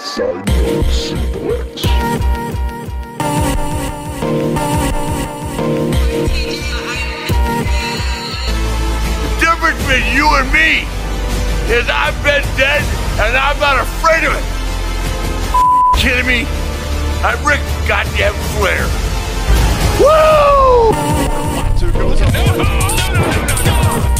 Sidenote Suplex. The difference between you and me is I've been dead and I'm not afraid of it. Kidding me? I'm Ric Goddamn Flair. Woo! Two goes. No, no, no, no, no,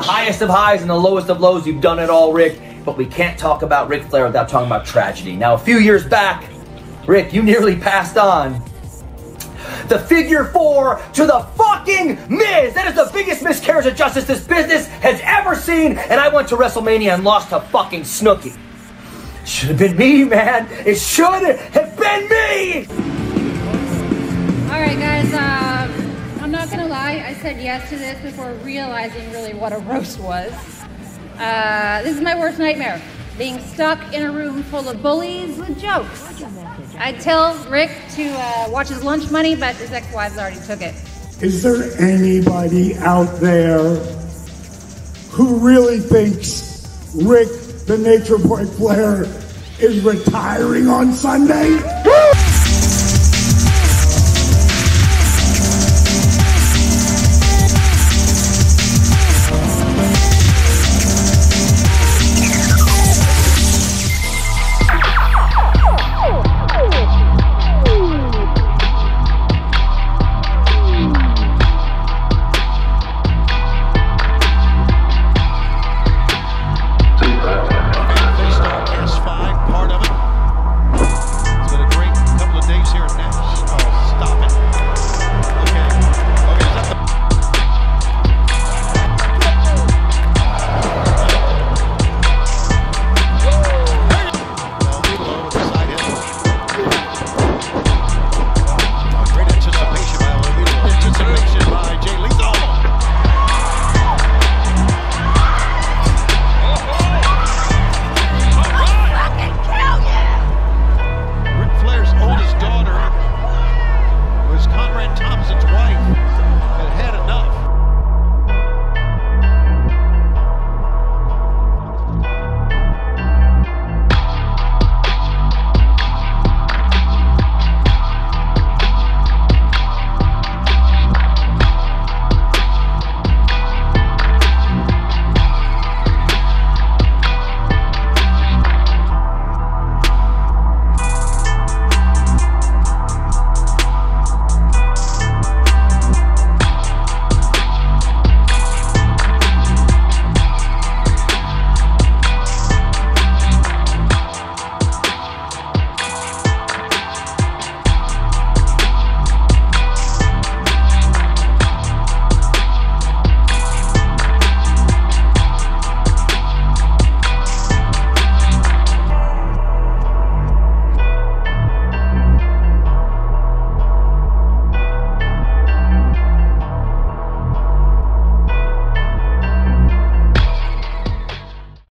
The highest of highs and the lowest of lows, you've done it all, Ric. But we can't talk about Ric Flair without talking about tragedy. Now, a few years back, Ric, you nearly passed on. The figure four to the fucking Miz. That is the biggest miscarriage of justice this business has ever seen. And I went to WrestleMania and lost to fucking Snooki. Should have been me, man. It should have been me. All right, guys. Not gonna lie. I said yes to this before realizing really what a roast was. Uh, this is my worst nightmare: being stuck in a room full of bullies with jokes. I'd tell Ric to uh, watch his lunch money, but his ex-wives already took it. Is there anybody out there who really thinks Ric the Nature Boy player, is retiring on Sunday? Woo!